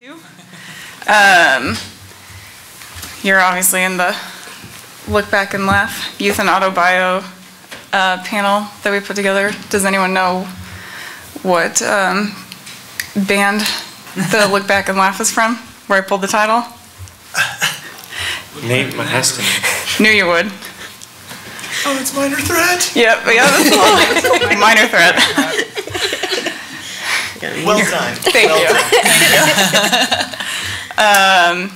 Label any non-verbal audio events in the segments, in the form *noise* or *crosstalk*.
Um, you're obviously in the Look Back and Laugh Youth and Auto Bio uh, panel that we put together. Does anyone know what um, band the Look Back and Laugh is from, where I pulled the title? Nate Maheston. Knew you would. Oh, it's Minor Threat. Yep, yeah, *laughs* that's a little minor threat. Well done. Thank you. *laughs* Um,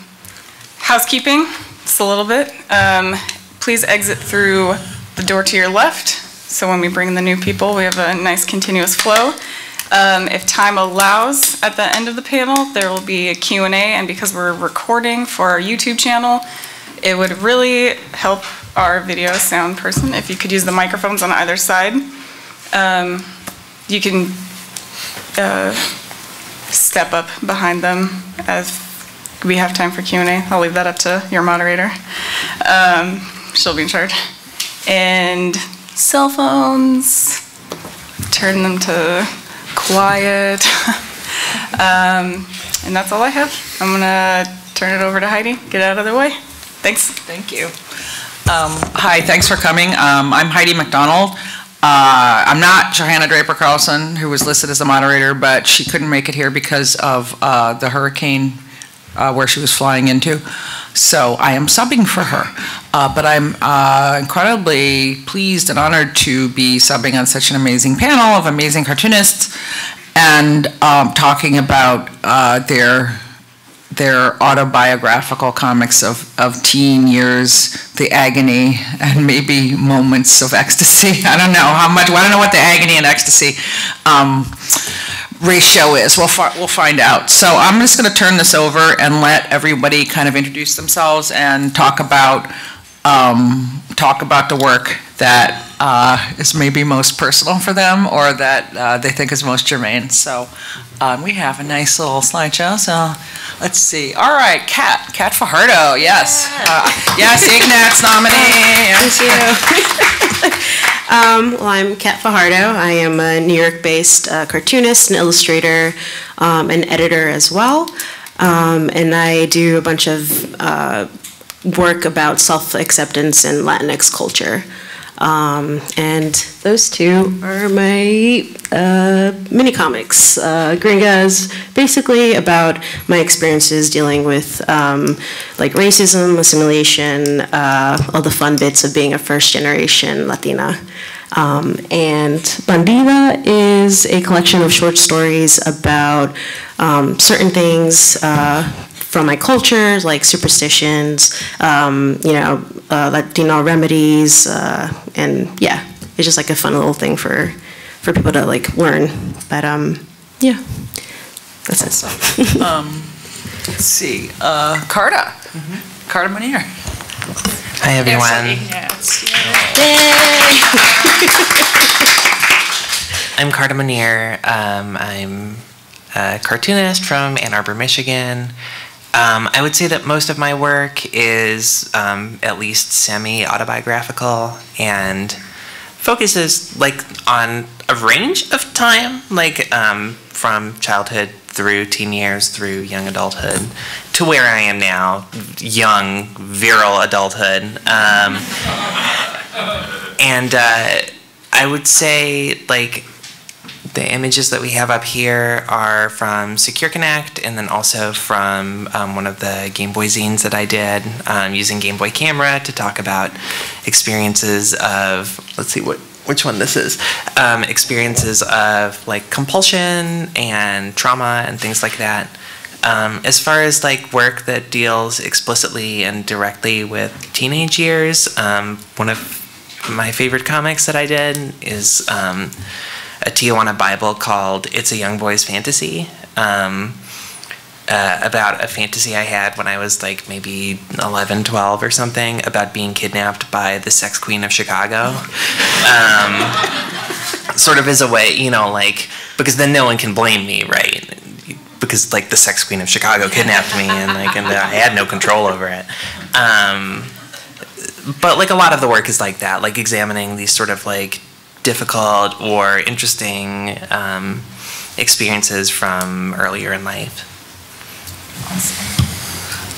Housekeeping, just a little bit. Um, Please exit through the door to your left, so when we bring the new people, we have a nice continuous flow. Um, If time allows, at the end of the panel, there will be a Q and A, and because we're recording for our YouTube channel, it would really help our video sound person if you could use the microphones on either side. Um, You can uh, step up behind them as we have time for Q and A. I'll leave that up to your moderator. Um, She'll be in charge. And cell phones, turn them to quiet. *laughs* Um, And that's all I have. I'm gonna turn it over to Heidi, get out of the way. Thanks. Thank you. Um, Hi, thanks for coming. Um, I'm Heidi MacDonald. Uh, I'm not Johanna Draper Carlson, who was listed as the moderator, but she couldn't make it here because of uh, the hurricane uh, where she was flying into. So I am subbing for her. Uh, But I'm uh, incredibly pleased and honored to be subbing on such an amazing panel of amazing cartoonists and um, talking about uh, their their autobiographical comics of, of teen years, the agony, and maybe moments of ecstasy. *laughs* I don't know how much, I don't know what the agony and ecstasy um, ratio is. We'll, fi- we'll find out. So I'm just going to turn this over and let everybody kind of introduce themselves and talk about, um, talk about the work that uh, is maybe most personal for them or that uh, they think is most germane. So um, we have a nice little slideshow, so let's see. All right, Kat, Kat Fajardo, yes. Uh, Yes, Ignatz nominee. *laughs* Thank you. *laughs* um, well, I'm Kat Fajardo. I am a New York-based uh, cartoonist and illustrator um, and editor as well. Um, and I do a bunch of uh, work about self-acceptance in Latinx culture. Um, and those two are my uh, mini comics. Uh, basically about my experiences dealing with um, like racism, assimilation, uh, all the fun bits of being a first generation Latina. Um, and Bandida is a collection of short stories about um, certain things uh, from my culture, like superstitions, um, you know, uh, Latino remedies, uh, and yeah, it's just like a fun little thing for for people to like learn. But um, yeah, that's it. *laughs* Um, Let's see, uh, Carta, Carta Monir. Hi everyone. Yay! *laughs* I'm Carta Monir. Um, I'm a cartoonist from Ann Arbor, Michigan. Um, I would say that most of my work is um, at least semi-autobiographical and focuses like on a range of time, like um, from childhood through teen years through young adulthood to where I am now, young virile adulthood. Um, and uh, I would say like the images that we have up here are from Secure Connect and then also from um, one of the Game Boy zines that I did um, using Game Boy camera to talk about experiences of, let's see what which one this is, um, experiences of like compulsion and trauma and things like that. Um, as far as like work that deals explicitly and directly with teenage years, um, one of my favorite comics that I did is um, a Tijuana Bible called It's a Young Boy's Fantasy. Um, uh, about a fantasy I had when I was like maybe 11, 12 or something about being kidnapped by the sex queen of Chicago. Um, sort of as a way, you know, like, because then no one can blame me, right? Because like the sex queen of Chicago kidnapped me and like, and I had no control over it. Um, but like a lot of the work is like that, like examining these sort of like difficult or interesting um, experiences from earlier in life.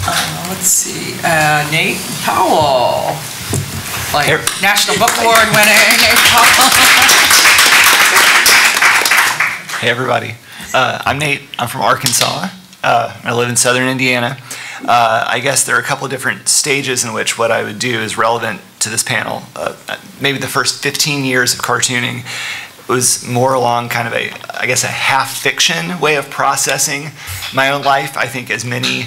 Uh, Let's see, uh, Nate Powell. Like. National Book Award winning *laughs* Nate Powell. Hey, everybody. Uh, I'm Nate. I'm from Arkansas. Uh, I live in southern Indiana. Uh, I guess there are a couple of different stages in which what I would do is relevant to this panel. Uh, maybe the first 15 years of cartooning was more along kind of a, I guess, a half fiction way of processing my own life. I think as many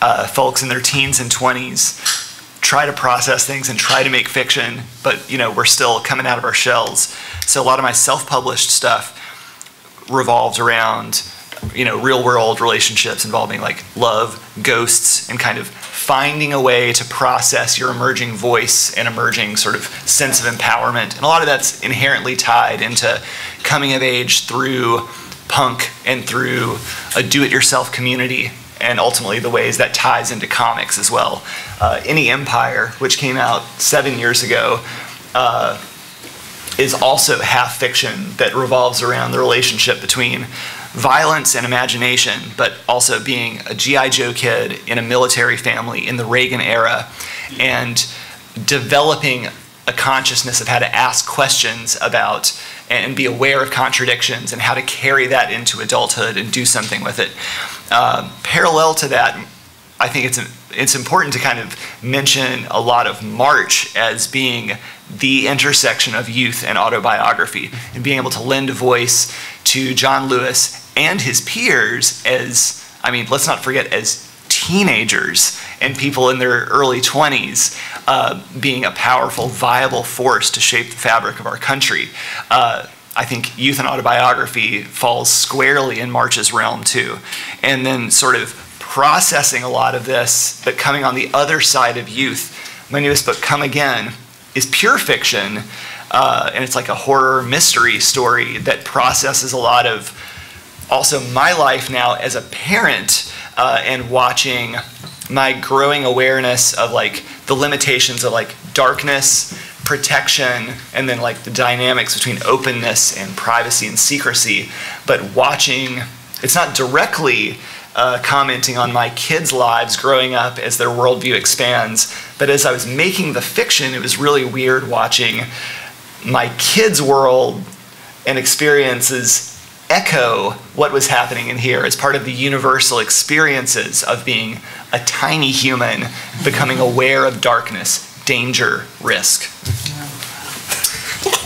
uh, folks in their teens and 20s try to process things and try to make fiction, but you know we're still coming out of our shells. So a lot of my self-published stuff revolves around you know real world relationships involving like love ghosts and kind of finding a way to process your emerging voice and emerging sort of sense of empowerment. And a lot of that's inherently tied into coming of age through punk and through a do-it-yourself community and ultimately the ways that ties into comics as well. Uh, any empire which came out seven years ago uh, is also half fiction that revolves around the relationship between violence and imagination, but also being a G.I. Joe kid in a military family in the Reagan era and developing a consciousness of how to ask questions about and be aware of contradictions and how to carry that into adulthood and do something with it. Uh, parallel to that, I think it's it's important to kind of mention a lot of March as being the intersection of youth and autobiography, and being able to lend a voice to John Lewis and his peers as I mean, let's not forget as teenagers and people in their early 20s uh, being a powerful, viable force to shape the fabric of our country. Uh, I think youth and autobiography falls squarely in March's realm too. And then sort of processing a lot of this, but coming on the other side of youth. My newest book, Come Again, is pure fiction, uh, and it's like a horror mystery story that processes a lot of also my life now as a parent uh, and watching my growing awareness of like the limitations of like darkness protection and then like the dynamics between openness and privacy and secrecy but watching it's not directly uh, commenting on my kids' lives growing up as their worldview expands. But as I was making the fiction, it was really weird watching my kids' world and experiences echo what was happening in here as part of the universal experiences of being a tiny human becoming aware of darkness, danger, risk.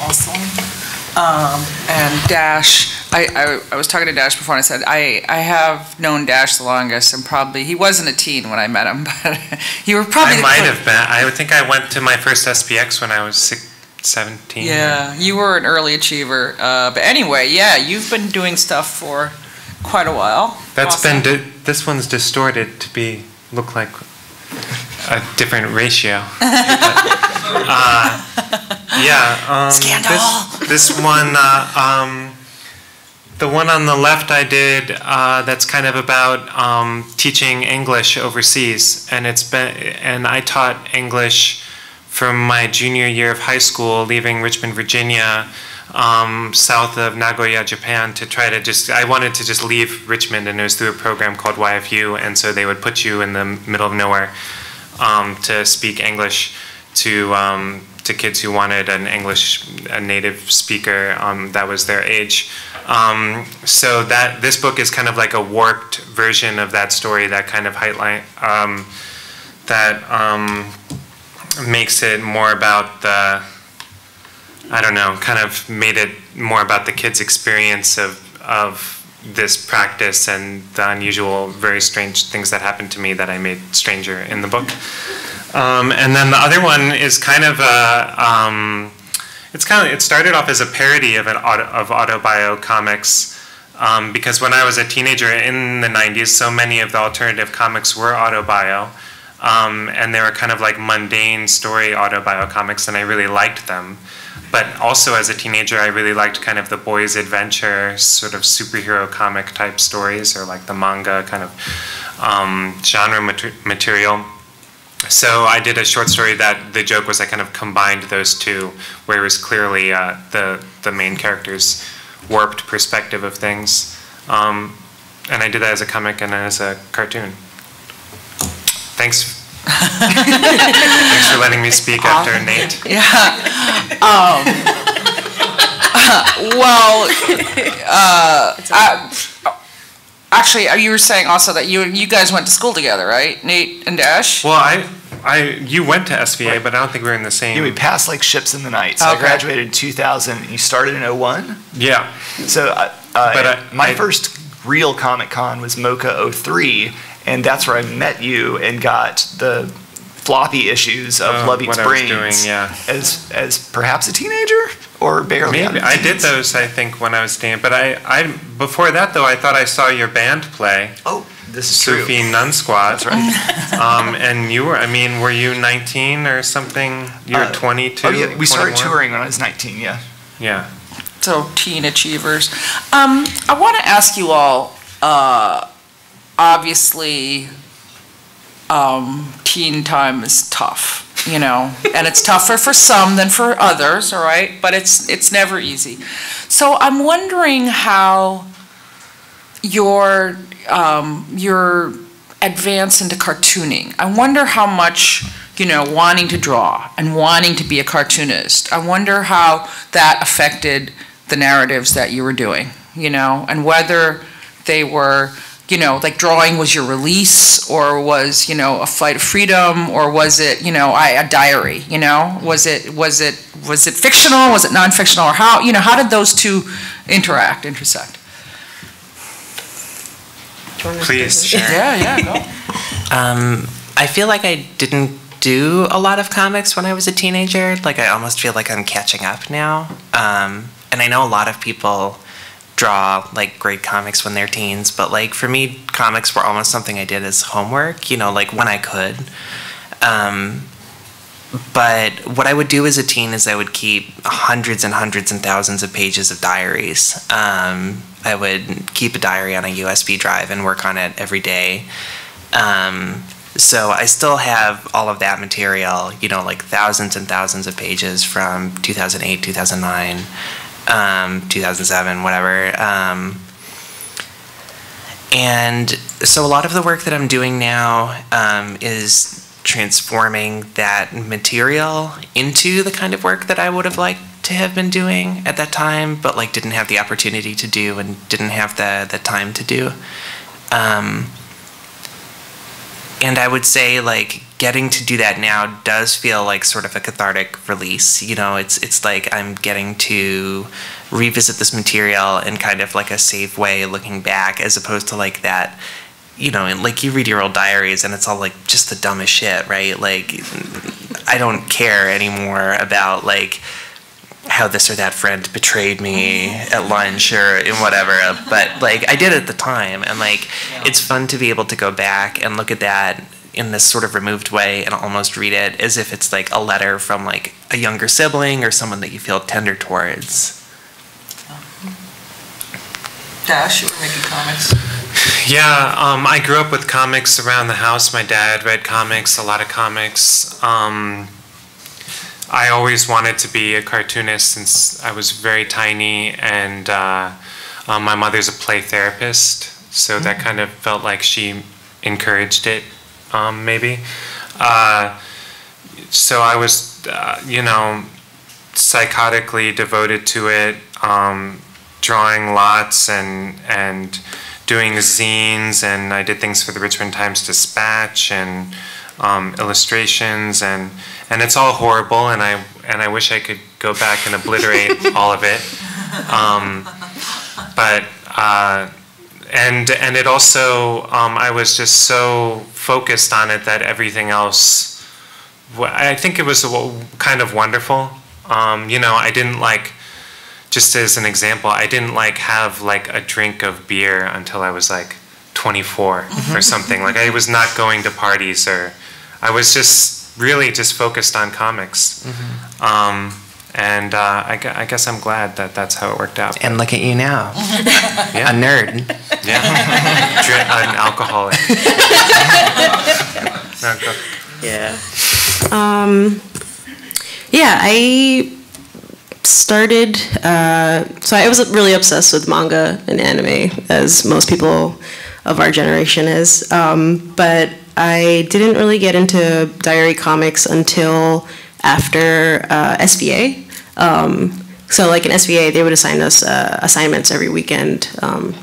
Awesome. Um, and Dash, I, I, I was talking to Dash before and I said, I, I have known Dash the longest and probably, he wasn't a teen when I met him, *laughs* but you were probably. I might have been. I think I went to my first SPX when I was six, 17. Yeah, you were an early achiever. Uh, but anyway, yeah, you've been doing stuff for quite a while. That's Awesome. been, this one's distorted to be, look like a different ratio. But, *laughs* uh, Yeah. um, Scandal. This, this one, uh, um, the one on the left I did, uh, that's kind of about, um, teaching English overseas. And it's been, and I taught English from my junior year of high school, leaving Richmond, Virginia, um, south of Nagoya, Japan, to try to just, I wanted to just leave Richmond, and it was through a program called YFU, and so they would put you in the middle of nowhere um, to speak English to um, to kids who wanted an English, a native speaker um, that was their age. Um, so that this book is kind of like a warped version of that story, that kind of highlight um, that makes it more about the I don't know, kind of made it more about the kids' experience of of this practice and the unusual, very strange things that happened to me that I made stranger in the book. Um, and then the other one is kind of a, um, it's kind of, it started off as a parody of an auto, of autobio comics. Um, because when I was a teenager in the 90s, so many of the alternative comics were autobio. Um, and they were kind of like mundane story autobio comics, and I really liked them. But also as a teenager, I really liked kind of the boys' adventure, sort of superhero comic type stories, or like the manga kind of um, genre mater- material. So I did a short story that the joke was I kind of combined those two, where it was clearly uh, the the main character's warped perspective of things. Um, and I did that as a comic and as a cartoon. Thanks. Thanks for letting me speak after Nate. Yeah. Um, *laughs* well, uh, I, actually, uh, you were saying also that you you guys went to school together, right? Nate and Dash. Well, I, I, you went to SVA, but I don't think we were in the same. Yeah, we passed like ships in the night. So I graduated in 2000. You started in 01. Yeah. So uh, uh, But I- my I- first real Comic Con was MoCCA 03, and that's where I met you and got the floppy issues of Oh, Love Eats what I was Brains doing, yeah. as as perhaps a teenager or barely. Maybe I did those. I think when I was staying, but I, I before that though, I thought I saw your band play, Oh, this is true. Soophie Nun Squad. That's right. *laughs* Um, and you were, I mean, were you 19 or something? You were Uh, 22. Oh yeah, we started 21? touring when I was 19. Yeah. Yeah. So teen achievers. Um, I want to ask you all. Uh, obviously, um, teen time is tough, you know, and it's tougher for some than for others. All right, but it's it's never easy. So I'm wondering how your um, your advance into cartooning. I wonder how much you know wanting to draw and wanting to be a cartoonist. I wonder how that affected the narratives that you were doing. You know, and whether they were you know like drawing was your release or was you know a flight of freedom or was it you know I, a diary you know was it was it was it fictional was it non-fictional or how you know how did those two interact intersect Do you wanna Please, start? Sharon. yeah yeah go. *laughs* Um, I feel like I didn't do a lot of comics when I was a teenager. Like I almost feel like I'm catching up now. Um, and I know a lot of people draw like great comics when they're teens, but like for me, comics were almost something I did as homework. You know, like when I could. Um, but what I would do as a teen is I would keep hundreds and hundreds and thousands of pages of diaries. Um, I would keep a diary on a USB drive and work on it every day. Um, so I still have all of that material, you know, like thousands and thousands of pages from 2008, 2009, um, 2007, whatever. Um, and so a lot of the work that I'm doing now um, is transforming that material into the kind of work that I would have liked to have been doing at that time, but like didn't have the opportunity to do and didn't have the the time to do. Um, and I would say like getting to do that now does feel like sort of a cathartic release. You know, it's it's like I'm getting to revisit this material in kind of like a safe way, looking back, as opposed to like that. You know, and like you read your old diaries and it's all like just the dumbest shit, right? Like, I don't care anymore about like how this or that friend betrayed me at lunch or in whatever. But like I did at the time, and like it's fun to be able to go back and look at that in this sort of removed way and almost read it as if it's like a letter from like a younger sibling or someone that you feel tender towards. Dash, you were making comics. Yeah, um, I grew up with comics around the house. My dad read comics, a lot of comics. Um, I always wanted to be a cartoonist since I was very tiny, and uh, um, my mother's a play therapist, so that kind of felt like she encouraged it, um, maybe. Uh, so I was, uh, you know, psychotically devoted to it, um, drawing lots and and doing zines, and I did things for the Richmond Times Dispatch and um, illustrations, and and it's all horrible, and I and I wish I could go back and obliterate *laughs* all of it, um, but. Uh, and and it also um, I was just so focused on it that everything else I think it was kind of wonderful. Um, you know I didn't like just as an example I didn't like have like a drink of beer until I was like 24 or something. Like I was not going to parties or I was just really just focused on comics um, and uh, I, gu- I guess I'm glad that that's how it worked out And look at you now, *laughs* Yeah. a nerd. yeah Dri- an alcoholic *laughs* No, Yeah. Um, yeah, I started, uh, so I was really obsessed with manga and anime, as most people of our generation is. Um, but I didn't really get into diary comics until after uh, SVA. Um, so, like in SVA, they would assign us uh, assignments every weekend. Um,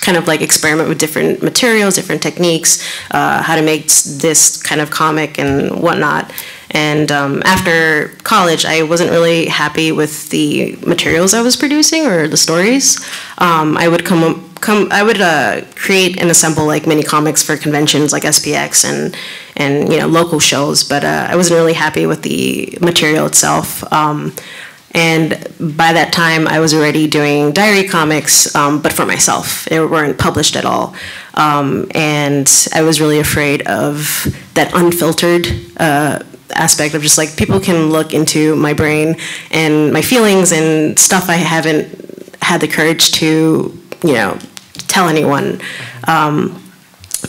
kind of like experiment with different materials, different techniques, uh, how to make this kind of comic and whatnot. And um, after college, I wasn't really happy with the materials I was producing or the stories. Um, I would come come I would uh, create and assemble like mini comics for conventions like SPX and and you know local shows, but uh, I wasn't really happy with the material itself. Um, and by that time, I was already doing diary comics, um, but for myself. They weren't published at all. Um, and I was really afraid of that unfiltered uh, aspect of just like people can look into my brain and my feelings and stuff I haven't had the courage to, you know, tell anyone. Um,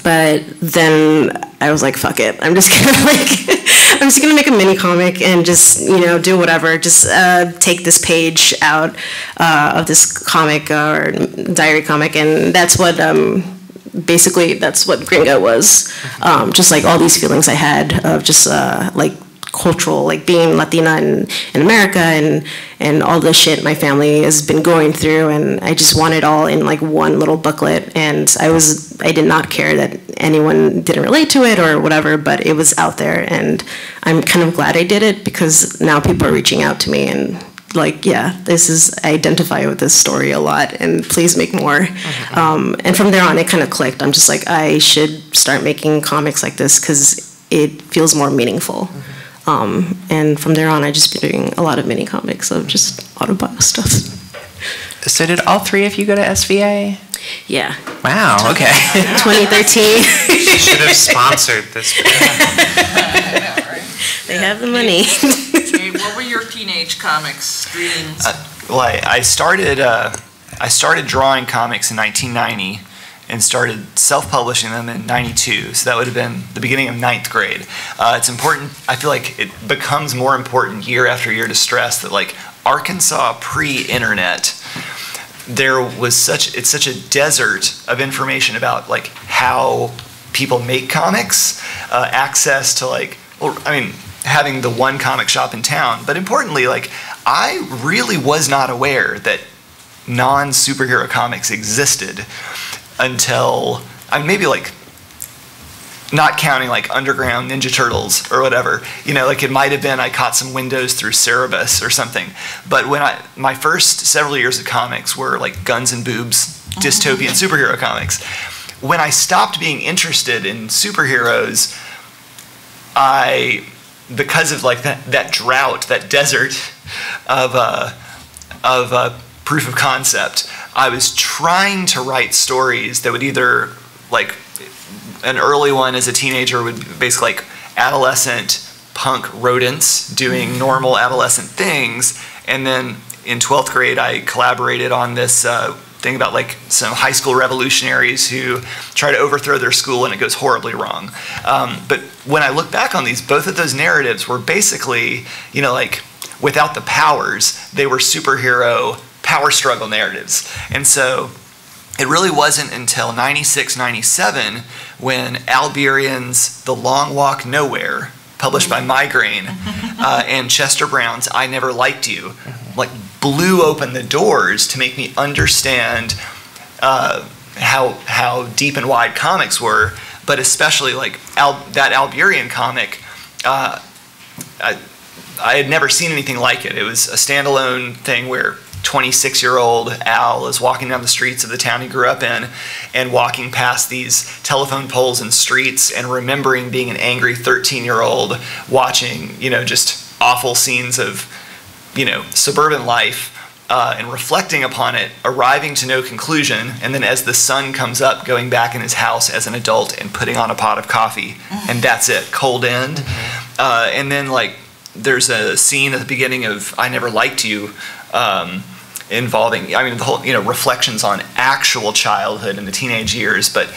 but then I was like, fuck it. I'm just *laughs* gonna like, I'm just gonna make a mini comic and just, you know, do whatever. Just uh, take this page out uh, of this comic or diary comic, and that's what. Um, basically, that's what Gringa was. Um, just like all these feelings I had of just uh, like cultural, like being Latina in, in America and and all the shit my family has been going through, and I just want it all in like one little booklet. And I was I did not care that anyone didn't relate to it or whatever, but it was out there, and I'm kind of glad I did it because now people are reaching out to me and like, yeah, this is, I identify with this story a lot, and please make more. Um, and from there on, it kind of clicked. I'm just like, I should start making comics like this because it feels more meaningful. Um, and from there on, I just been doing a lot of mini comics of just autobio *laughs* stuff. So did all three of you go to SVA? Yeah, Wow. Okay. 2013, *laughs* Should have sponsored this. *laughs* they have the money. Hey, *laughs* what were your teenage comics readings? Well, I, I started uh, I started drawing comics in 1990 and started self-publishing them in 92. So that would have been the beginning of ninth grade. Uh, it's important. I feel like it becomes more important year after year to stress that like Arkansas pre-internet, there was such it's such a desert of information about like how people make comics, uh, access to like well, I mean having the one comic shop in town, but importantly like I really was not aware that non superhero comics existed until I mean, maybe like not counting like underground ninja turtles or whatever. You know like it might have been i caught some windows through cerebus or something. But when i my first several years of comics were like guns and boobs oh. dystopian superhero comics. When i stopped being interested in superheroes i because of like that, that drought that desert of uh, of uh, proof of concept i was trying to write stories that would either like an early one as a teenager would be basically like adolescent punk rodents doing normal adolescent things and then in 12th grade i collaborated on this uh, thing about like some high school revolutionaries who try to overthrow their school and it goes horribly wrong. Um, but when i look back on these both of those narratives were basically you know like without the powers they were superhero power struggle narratives. And so it really wasn't until 96, 97 when Al Burian's The Long Walk Nowhere, published by Migraine, *laughs* uh, and Chester Brown's I Never Liked You, like blew open the doors to make me understand uh, how, how deep and wide comics were, but especially like Al- that Al Burian comic. Uh, I, I had never seen anything like it. It was a standalone thing where 26 year old Al is walking down the streets of the town he grew up in and walking past these telephone poles and streets and remembering being an angry 13 year old watching, you know, just awful scenes of, you know, suburban life. Uh, and reflecting upon it, arriving to no conclusion, and then as the sun comes up, going back in his house as an adult and putting on a pot of coffee, and that's it, cold end. Uh, and then like there's a scene at the beginning of I Never Liked You um, involving, I mean, the whole, you know, reflections on actual childhood and the teenage years, but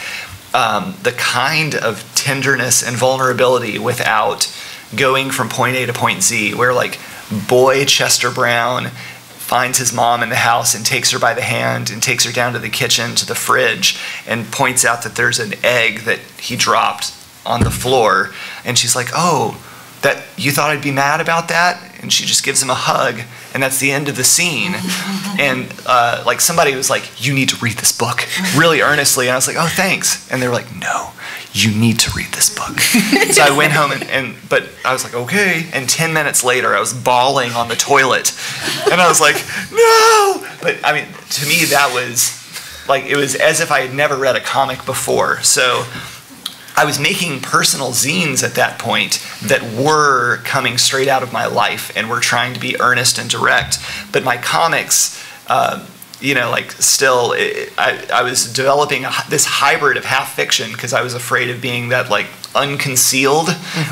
um, the kind of tenderness and vulnerability without going from point A to point Z, where like boy Chester Brown finds his mom in the house and takes her by the hand and takes her down to the kitchen to the fridge and points out that there's an egg that he dropped on the floor. And she's like oh that you thought I'd be mad about that? And she just gives him a hug and that's the end of the scene. And uh, like somebody was like you need to read this book really earnestly. And I was like oh thanks. And they were like no you need to read this book. So I went home and, and but I was like okay. And 10 minutes later I was bawling on the toilet. And I was like no. But I mean to me that was like it was as if I had never read a comic before. So I was making personal zines at that point that were coming straight out of my life and were trying to be earnest and direct. But my comics, uh, you know, like still, it, I, I was developing a, this hybrid of half fiction because I was afraid of being that like unconcealed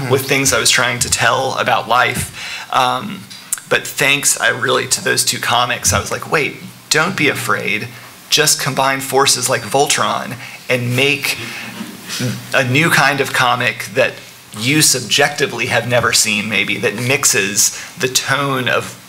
with things I was trying to tell about life. Um, but thanks, I really to those two comics, I was like, wait, don't be afraid. Just combine forces like Voltron and make a new kind of comic that you subjectively have never seen, maybe, that mixes the tone of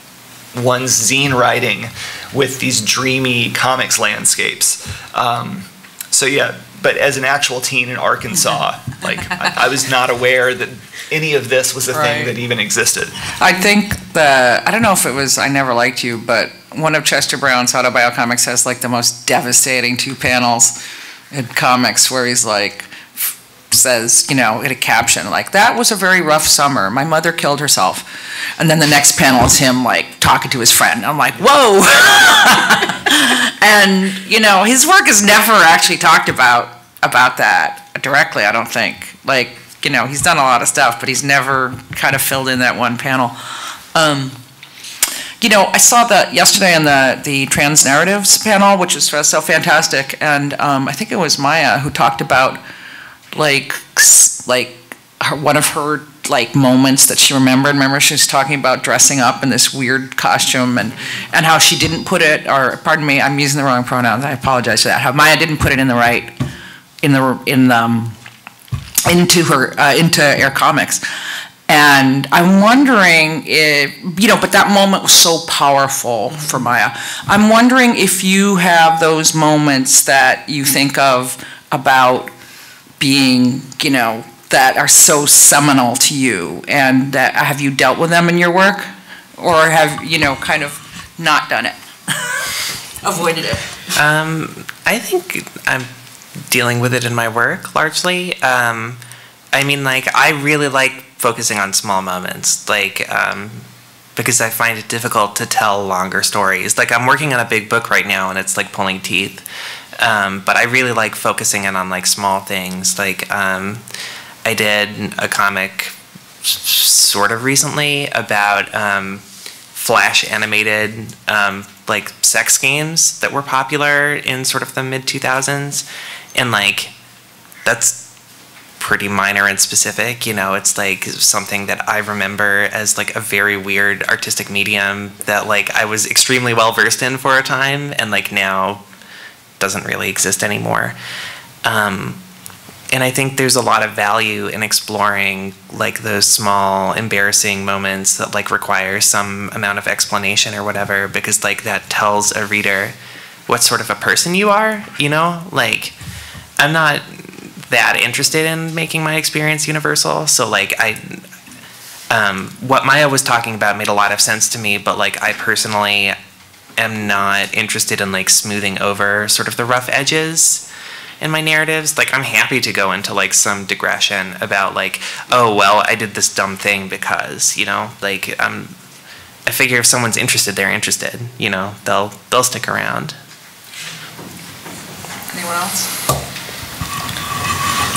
one's zine writing with these dreamy comics landscapes. Um, so, yeah, but as an actual teen in Arkansas, *laughs* like, I, I was not aware that any of this was a Right. thing that even existed. I think the, I don't know if it was I Never Liked You, but one of Chester Brown's autobiocomics has like the most devastating two panels in comics where he's like, says, you know, in a caption, like, that was a very rough summer. My mother killed herself. And then the next panel is him like talking to his friend. I'm like, whoa. *laughs* and, you know, his work is never actually talked about, about that directly, I don't think. Like, you know, he's done a lot of stuff, but he's never kind of filled in that one panel. Um, you know, I saw that yesterday on the, the trans narratives panel, which was so fantastic, and um, I think it was Maya who talked about like like her, one of her like moments that she remembered. Remember, she was talking about dressing up in this weird costume and and how she didn't put it, or pardon me, I'm using the wrong pronouns. I apologize for that. How Maya didn't put it in the right in the in um, into her uh, into Air Comics. And I'm wondering if, you know, but that moment was so powerful for Maya. I'm wondering if you have those moments that you think of about being, you know, that are so seminal to you and that have you dealt with them in your work? Or have, you know, kind of not done it? *laughs* Avoided it? Um, I think I'm dealing with it in my work largely. Um, I mean, like, I really like focusing on small moments, like, um, because I find it difficult to tell longer stories. Like, I'm working on a big book right now, and it's like pulling teeth. Um, but I really like focusing in on like small things. Like, um, I did a comic sort of recently about um, flash animated um, like sex games that were popular in sort of the mid 2000s and like that's pretty minor and specific you know? It's like something that i remember as like a very weird artistic medium that like i was extremely well versed in for a time. And like now doesn't really exist anymore um, and I think there's a lot of value in exploring like those small embarrassing moments that like require some amount of explanation or whatever because like that tells a reader what sort of a person you are, you know? Like I'm not that interested in making my experience universal, so like I um, what Maya was talking about made a lot of sense to me, but like I personally am not interested in like smoothing over sort of the rough edges in my narratives. Like I'm happy to go into like some digression about like, oh well, I did this dumb thing because, you know, like I'm I figure if someone's interested, they're interested, you know, they'll they'll stick around. Anyone else?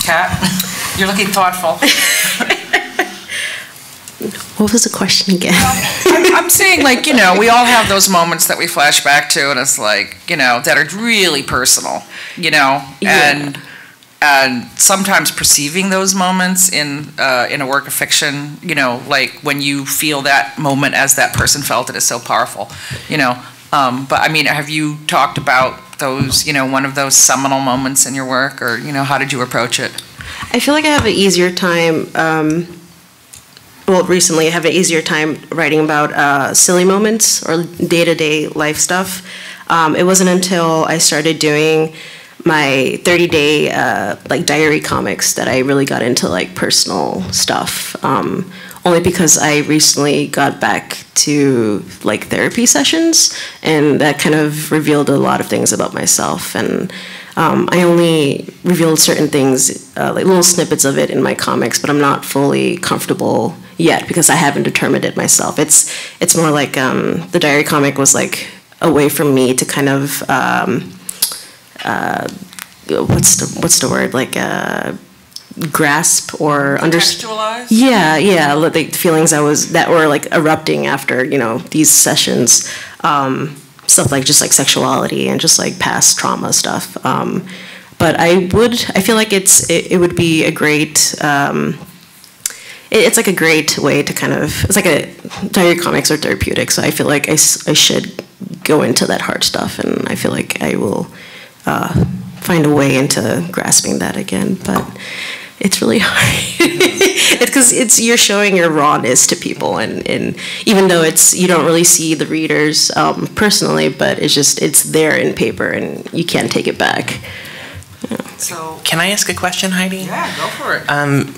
Kat, you're looking thoughtful. *laughs* What was the question again? *laughs* I'm, saying, like, you know, we all have those moments that we flash back to, and it's like, you know, that are really personal, you know, Yeah. and and sometimes perceiving those moments in uh, in a work of fiction, you know, like when you feel that moment as that person felt it is so powerful, you know. Um, but I mean, have you talked about those, you know, one of those seminal moments in your work, or you know, how did you approach it? I feel like I have an easier time um, well, recently I have an easier time writing about uh, silly moments or day-to-day life stuff. Um, it wasn't until I started doing my 30-day uh, like diary comics that I really got into like personal stuff. Um, only because I recently got back to like therapy sessions, and that kind of revealed a lot of things about myself. And um, I only revealed certain things, uh, like little snippets of it in my comics, but I'm not fully comfortable yet because I haven't determined it myself. It's it's more like um, the diary comic was like a way for me to kind of um, uh, what's the what's the word like uh, grasp or understand. Yeah, yeah, like the feelings I was that were like erupting after you know these sessions, um, stuff like just like sexuality and just like past trauma stuff. Um, but I would, I feel like it's it, it would be a great. Um, it's like a great way to kind of it's like a diary comics are therapeutic so i feel like I, I should go into that hard stuff and i feel like i will uh, find a way into grasping that again but it's really *laughs* hard it's because it's you're showing your rawness to people and, and even though it's you don't really see the readers um, personally but it's just it's there in paper and you can't take it back So, Can I ask a question, Heidi? yeah, go for it. Um,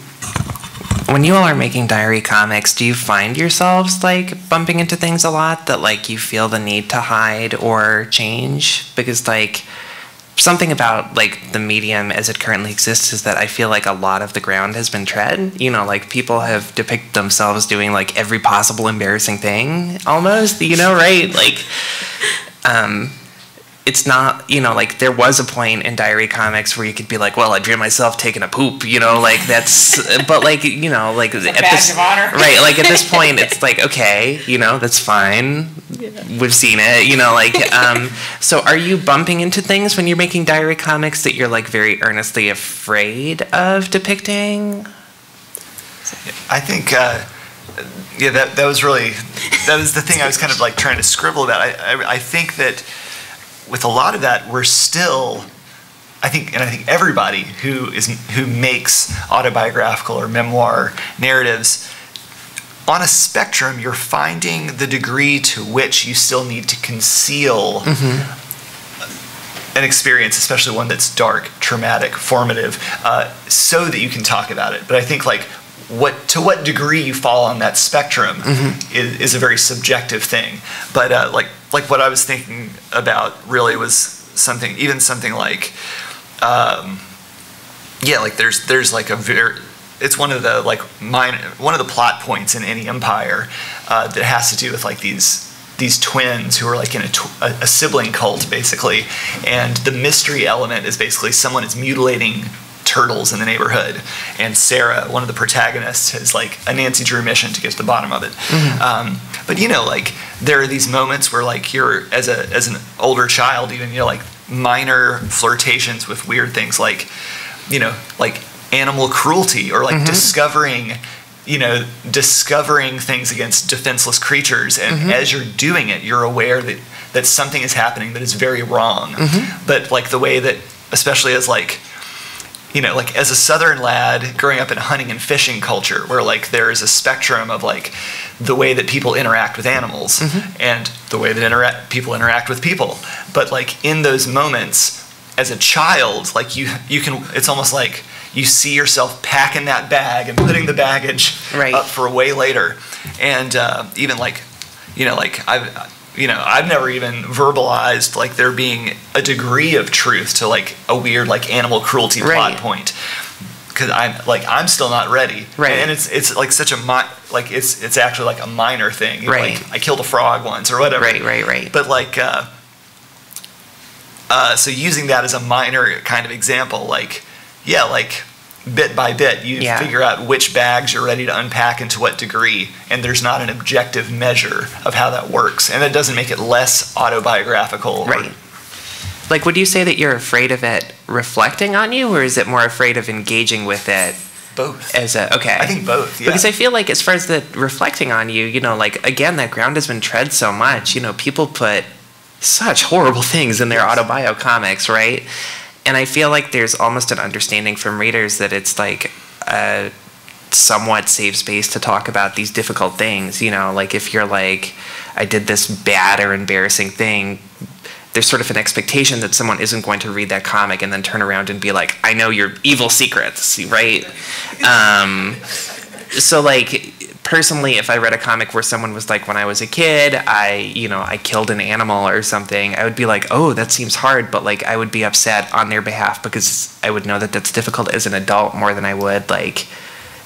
when you all are making diary comics, do you find yourselves like bumping into things a lot that like you feel the need to hide or change? Because like something about like the medium as it currently exists is that I feel like a lot of the ground has been tread. You know, like people have depicted themselves doing like every possible embarrassing thing almost, you know, right? Like um it's not, you know, like there was a point in diary comics where you could be like, well, I drew myself taking a poop, you know, like that's, *laughs* but like, you know, like at badge this, of honor. right? Like at this point, *laughs* it's like, okay, you know, that's fine. We've seen it, you know, like, um, so are you bumping into things when you're making diary comics that you're like very earnestly afraid of depicting? I think, uh, yeah, that, that was really, that was the thing I was kind of like trying to scribble about. I, I, I think that with a lot of that, we're still, I think, and I think everybody who is who makes autobiographical or memoir narratives, on a spectrum, you're finding the degree to which you still need to conceal an experience, especially one that's dark, traumatic, formative, uh, so that you can talk about it. But I think like what to what degree you fall on that spectrum is, is a very subjective thing. But uh, like like what I was thinking about really was something, even something like, um, yeah, like there's there's like a very it's one of the like minor one of the plot points in any empire uh, that has to do with like these these twins who are like in a, a, a sibling cult basically. And the mystery element is basically someone is mutilating turtles in the neighborhood. And sarah one of the protagonists has like a nancy drew mission to get to the bottom of it. Um, but you know like there are these moments where like you're as a as an older child even you know like minor flirtations with weird things like you know like animal cruelty or like mm-hmm. discovering you know discovering things against defenseless creatures. And mm-hmm. as you're doing it you're aware that that something is happening that is very wrong. Mm-hmm. But like the way that especially as like you know like as a southern lad growing up in a hunting and fishing culture where like there is a spectrum of like the way that people interact with animals and the way that interact people interact with people. But like in those moments as a child like you you can it's almost like you see yourself packing that bag and putting the baggage Right. up for way later. And uh, even like you know like i've you know i've never even verbalized like there being a degree of truth to like a weird like animal cruelty plot point because i'm like i'm still not ready Right. and it's it's like such a mi- like it's it's actually like a minor thing Right. like i killed a frog once or whatever Right, right, right. but like uh, uh, so using that as a minor kind of example like yeah like bit by bit you Yeah. figure out which bags you're ready to unpack and to what degree and there's not an objective measure of how that works and that doesn't make it less autobiographical Right. Like, would you say that you're afraid of it reflecting on you, or is it more afraid of engaging with it both as a okay? i think both yeah Because I feel like as far as the reflecting on you, you know, like again, that ground has been tread so much. You know, people put such horrible things in their autobio comics, right? And I feel like there's almost an understanding from readers that it's like a somewhat safe space to talk about these difficult things. You know, like if you're like, I did this bad or embarrassing thing, there's sort of an expectation that someone isn't going to read that comic and then turn around and be like, I know your evil secrets, right? *laughs* Um, so like personally, if I read a comic where someone was like, when I was a kid, I, you know, I killed an animal or something, I would be like, oh, that seems hard, but like I would be upset on their behalf because I would know that that's difficult as an adult more than I would like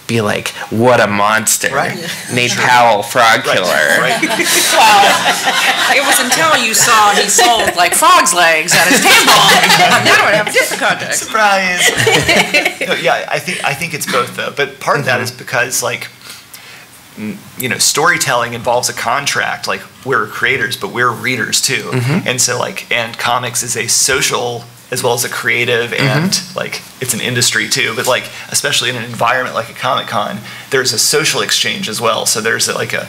be like, what a monster. Right. Nate Powell, frog killer. Right. It was until you saw he sold like frog's legs at his table. Now I have a different context. Surprise. *laughs* No, yeah, I think I think it's both though. But part of that is because like mm, you know, storytelling involves a contract. Like we're creators, but we're readers too. Mm-hmm. And so like and comics is a social as well as a creative mm-hmm. and like it's an industry too. But like especially in an environment like a Comic Con, there's a social exchange as well. So there's like a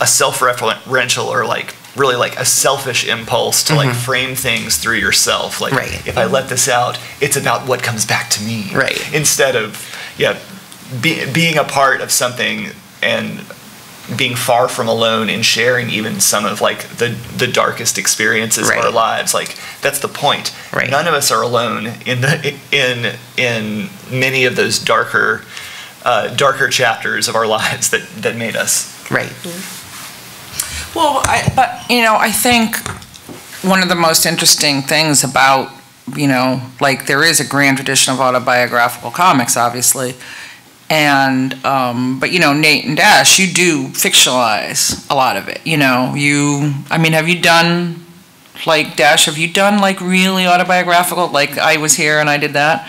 a self-referential or like really like a selfish impulse to like mm-hmm. frame things through yourself. Like Right. if I let this out, it's about what comes back to me. Right. Instead of yeah, be, being a part of something and being far from alone and sharing even some of like the the darkest experiences of our lives. Like that's the point. Right. None of us are alone in the in in many of those darker uh, darker chapters of our *laughs* lives that that made us. Right. Well, I, but, you know, I think one of the most interesting things about, you know, like, there is a grand tradition of autobiographical comics, obviously. And, um, but, you know, Nate and Dash, you do fictionalize a lot of it, you know, you, I mean, have you done, like, Dash, have you done, like, really autobiographical, like, I was here and I did that?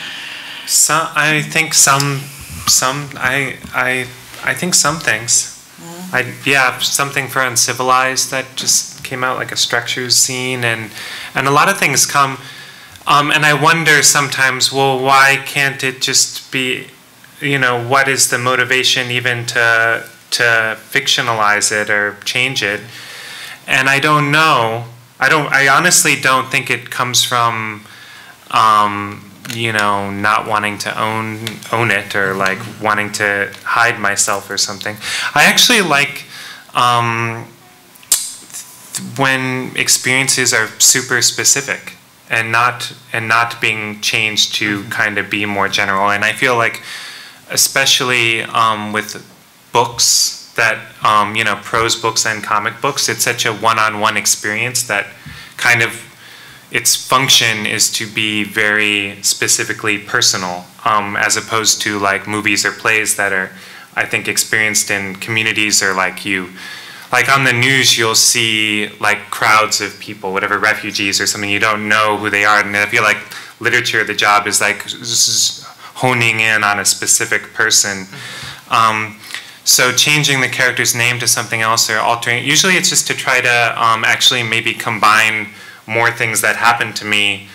Some, I think some, some, I, I, I think some things. I, yeah, something for Uncivilized that just came out like a structures scene, and and a lot of things come. Um, and I wonder sometimes, well, why can't it just be, you know, what is the motivation even to to fictionalize it or change it? And I don't know. I don't. I honestly don't think it comes from um, you know, not wanting to own own it or like wanting to hide myself or something. I actually like um, when experiences are super specific and not and not being changed to kind of be more general. And I feel like, especially um, with books that um, you know, prose books and comic books, it's such a one-on-one experience that kind of its function is to be very specifically personal, um, as opposed to like movies or plays that are, I think, experienced in communities or like you, like on the news, you'll see like crowds of people, whatever refugees or something, you don't know who they are. And I feel like literature, the job is like honing in on a specific person. Um, so changing the character's name to something else or altering, usually it's just to try to um, actually maybe combine more things that happened to me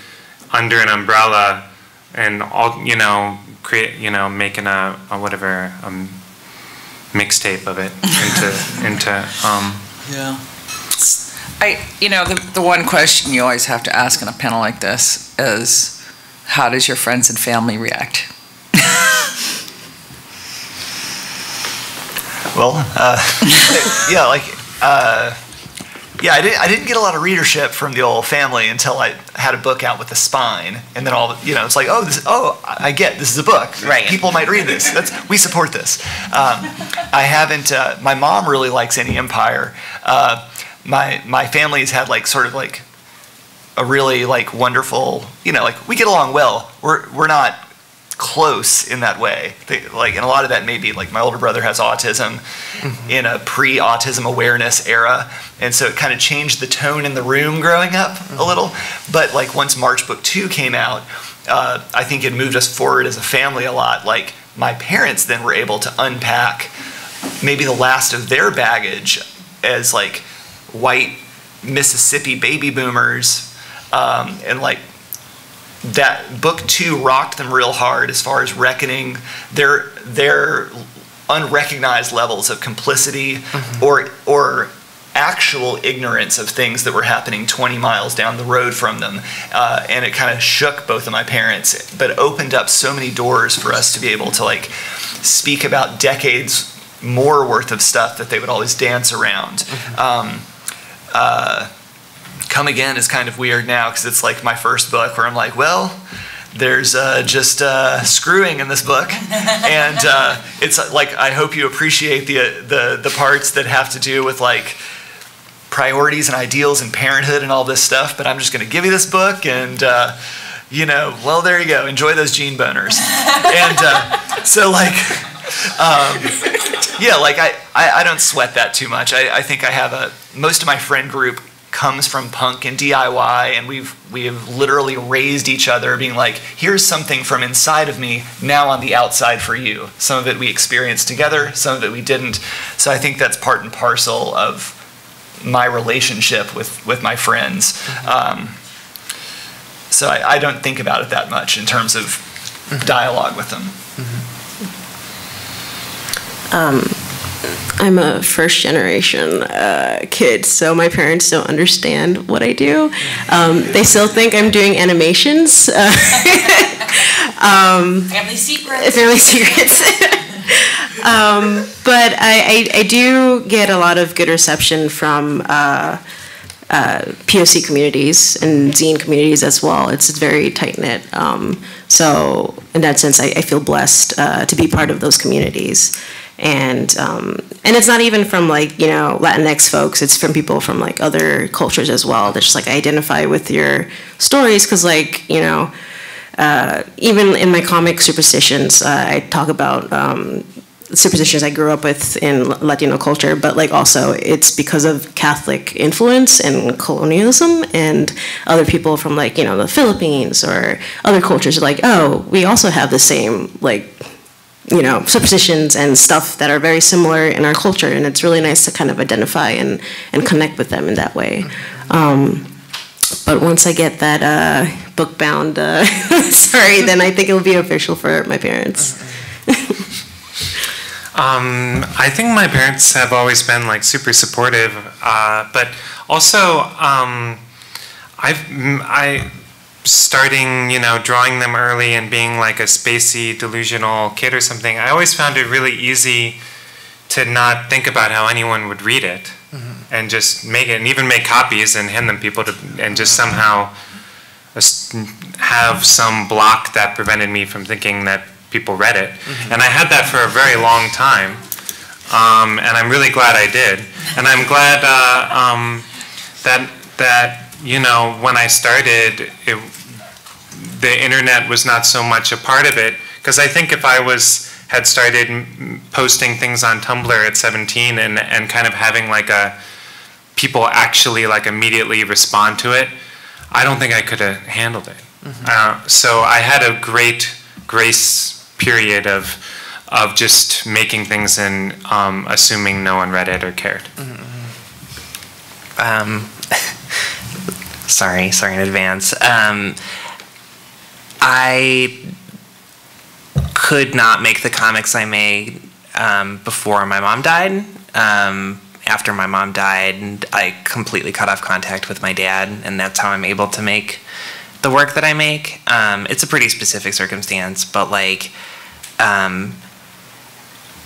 under an umbrella and all, you know, create, you know, making a, a whatever, um, mixtape of it into, *laughs* into, um, Yeah. I, you know, the, the one question you always have to ask in a panel like this is, how does your friends and family react? Well, uh, *laughs* yeah, like, uh, yeah, I didn't, I didn't get a lot of readership from the old family until I had a book out with the spine, and then all, you know, it's like, oh, this, oh, I get, this is a book. Right. People might read this. That's, we support this. Um, I haven't. Uh, my mom really likes any Empire. Uh, my my family's had like sort of like a really like wonderful, you know, like we get along well. We're we're not close in that way. They, like, and a lot of that may be like my older brother has autism in a pre-autism awareness era, and so it kind of changed the tone in the room growing up a little. But like once March Book Two came out, uh, I think it moved us forward as a family a lot. Like my parents then were able to unpack maybe the last of their baggage as like white Mississippi baby boomers, um, and like that book two rocked them real hard as far as reckoning their their unrecognized levels of complicity or or actual ignorance of things that were happening 20 miles down the road from them. Uh, and it kind of shook both of my parents, but opened up so many doors for us to be able to like speak about decades more worth of stuff that they would always dance around. Um, uh, Come Again is kind of weird now because it's like my first book where I'm like, well, there's uh, just uh, screwing in this book, *laughs* and uh, it's like I hope you appreciate the the the parts that have to do with like priorities and ideals and parenthood and all this stuff. But I'm just going to give you this book and. Uh, you know, well, there you go. Enjoy those gene boners. *laughs* and uh, so, like, um, yeah, like I, I, I don't sweat that too much. I, I think I have a, most of my friend group comes from punk and DIY, and we've we have literally raised each other, being like, here's something from inside of me now on the outside for you. Some of it we experienced together, some of it we didn't. So I think that's part and parcel of my relationship with with my friends. Um, so I, I don't think about it that much in terms of mm-hmm. dialogue with them. Mm-hmm. Um, I'm a first generation uh, kid, so my parents don't understand what I do. Um, they still think I'm doing animations, *laughs* uh, Family secrets. family secrets. *laughs* um, but I, I, I do get a lot of good reception from uh, uh, POC communities and zine communities as well. It's very tight knit. Um, so in that sense, I, I feel blessed uh, to be part of those communities. And um, and it's not even from like you know Latinx folks. It's from people from like other cultures as well. That just like identify with your stories because like you know uh, even in my comic superstitions, uh, I talk about um, superstitions I grew up with in Latino culture, but like also it's because of Catholic influence and colonialism and other people from like, you know, the Philippines or other cultures are like, oh, we also have the same like, you know, superstitions and stuff that are very similar in our culture. And it's really nice to kind of identify and, and connect with them in that way. Um, but once I get that uh, book bound, uh, *laughs* sorry, then I think it will be official for my parents. *laughs* Um, I think my parents have always been like super supportive, uh, but also um, I've I starting you know drawing them early and being like a spacey delusional kid or something. I always found it really easy to not think about how anyone would read it and just make it and even make copies and hand them people to and just somehow have some block that prevented me from thinking that people read it. And I had that for a very long time. Um, and I'm really glad I did. And I'm glad uh, um, that that you know when I started, it, the internet was not so much a part of it. Because I think if I was had started posting things on Tumblr at 17 and and kind of having like a people actually like immediately respond to it, I don't think I could have handled it. Uh, so I had a great grace period of of just making things and um, assuming no one read it or cared. Um, *laughs* sorry, sorry in advance. Um, I could not make the comics I made um, before my mom died. Um, after my mom died, I completely cut off contact with my dad, and that's how I'm able to make the work that I make. Um, it's a pretty specific circumstance, but like, um,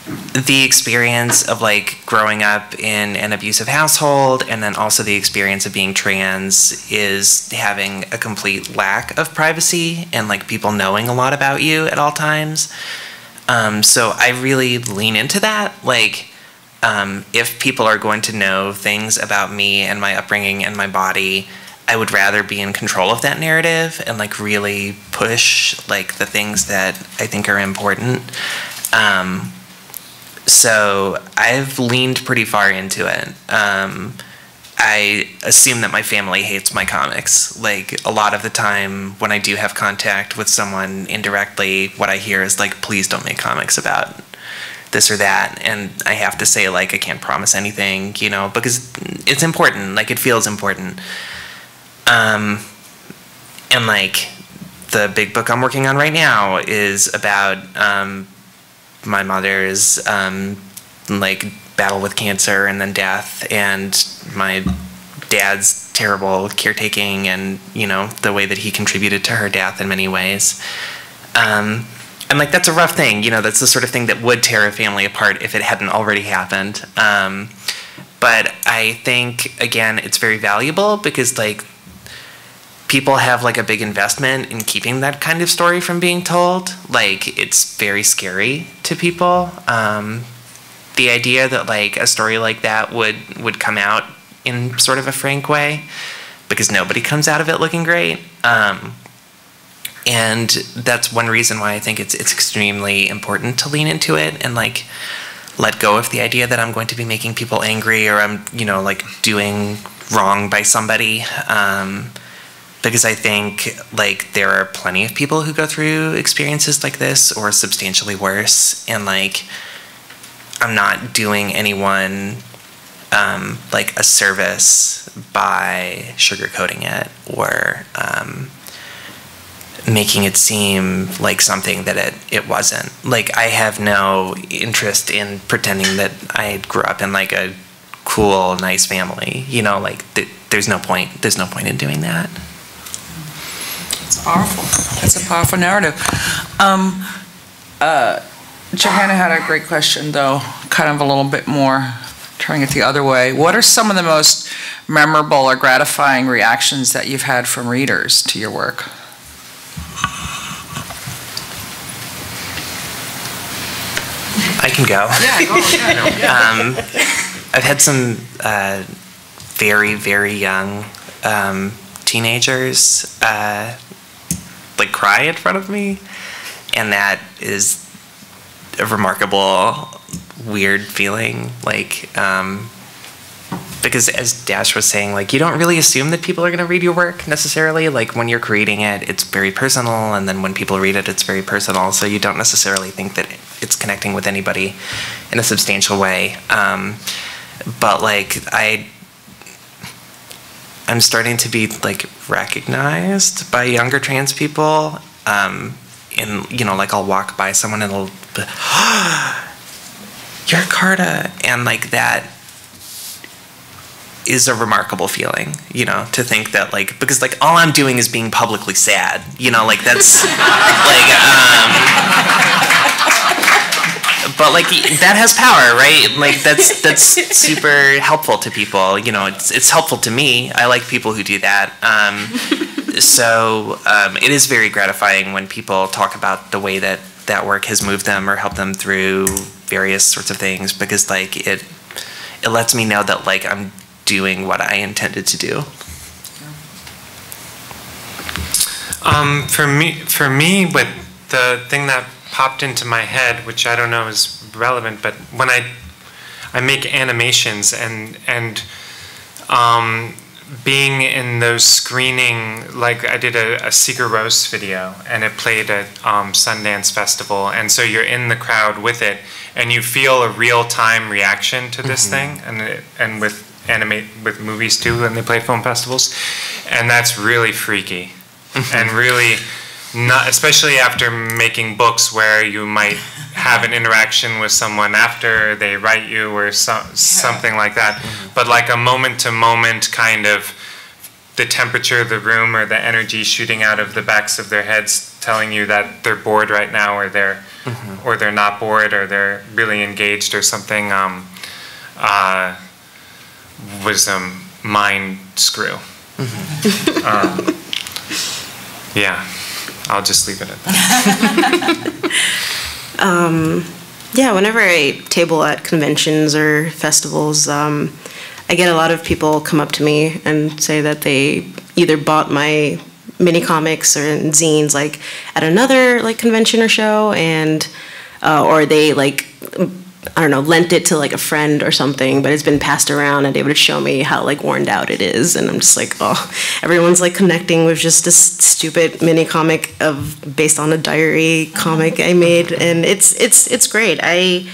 the experience of like growing up in an abusive household and then also the experience of being trans is having a complete lack of privacy and like people knowing a lot about you at all times. Um, so i really lean into that. Like um, if people are going to know things about me and my upbringing and my body i would rather be in control of that narrative and like really push like the things that i think are important. Um, so I've leaned pretty far into it. Um, I assume that my family hates my comics. Like a lot of the time when I do have contact with someone indirectly, what I hear is like, please don't make comics about this or that. And I have to say, like, I can't promise anything, you know, because it's important. Like, it feels important. Um, and like, the big book I'm working on right now is about um, my mother's um, like battle with cancer and then death and my dad's terrible caretaking and you know the way that he contributed to her death in many ways. Um, and like that's a rough thing, you know. That's the sort of thing that would tear a family apart if it hadn't already happened. Um, but I think again, it's very valuable because like people have like a big investment in keeping that kind of story from being told. Like it's very scary to people. Um, the idea that like a story like that would would come out in sort of a frank way because nobody comes out of it looking great. Um, and that's one reason why I think it's it's extremely important to lean into it and like let go of the idea that I'm going to be making people angry or I'm you know like doing wrong by somebody. Um, because I think like there are plenty of people who go through experiences like this or substantially worse, and like I'm not doing anyone um, like a service by sugarcoating it or um, making it seem like something that it, it wasn't. Like I have no interest in pretending that I grew up in like a cool, nice family. You know, like th- there's no point. There's no point in doing that. It's powerful. It's a powerful narrative. Um, uh, Johanna had a great question, though, kind of a little bit more, turning it the other way. What are some of the most memorable or gratifying reactions that you've had from readers to your work? I can go. Yeah, go *laughs* um, I've had some uh, very, very young um, teenagers uh, like cry in front of me, and that is a remarkable, weird feeling. Like, um, because as Dash was saying, like you don't really assume that people are going to read your work necessarily. Like when you're creating it, it's very personal, and then when people read it, it's very personal. So you don't necessarily think that it's connecting with anybody in a substantial way. Um, but like I I'm starting to be like recognized by younger trans people. Um, in you know, like I'll walk by someone and they'll, be, *gasps* you're Carta, and like that is a remarkable feeling, you know, to think that like because like all I'm doing is being publicly sad, you know, like that's *laughs* like um but like that has power, right? Like that's *laughs* that's super helpful to people. You know, it's it's helpful to me. I like people who do that. Um, *laughs* so um, it is very gratifying when people talk about the way that that work has moved them or helped them through various sorts of things because like it it lets me know that like I'm doing what I intended to do. Um, for me, for me, with the thing that popped into my head, which I don't know is relevant, but when I I make animations and and um, being in those screening, like I did a, a Sigur Rós video and it played at um, Sundance Festival, and so you're in the crowd with it, and you feel a real time reaction to this Mm-hmm. thing, and it, and with animate with movies too when they play film festivals, and that's really freaky, *laughs* and really not especially after making books where you might have an interaction with someone after they write you or so, something like that. But like a moment to moment kind of the temperature of the room or the energy shooting out of the backs of their heads telling you that they're bored right now or they're or they're not bored or they're really engaged or something um, uh, was a mind screw. Um, yeah I'll just leave it at that. *laughs* Um, yeah, whenever I table at conventions or festivals, um, I get a lot of people come up to me and say that they either bought my mini comics or zines like at another like convention or show, and uh, or they like I don't know lent it to like a friend or something, but it's been passed around, and they would show me how like worn out it is, and I'm just like, oh, everyone's like connecting with just this stupid mini comic of based on a diary comic I made, and it's it's it's great. I